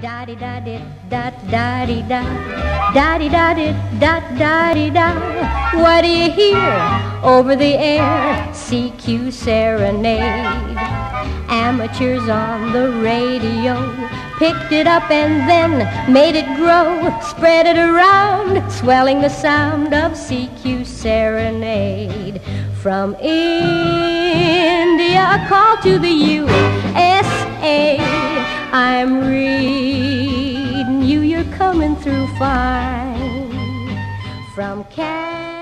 Da di da di da da di da da di da. What do you hear over the air? CQ serenade. Amateurs on the radio picked it up and then made it grow, spread it around, swelling the sound of CQ serenade. From India, a call to the USA. I'm reading you, you're coming through fine. From Canada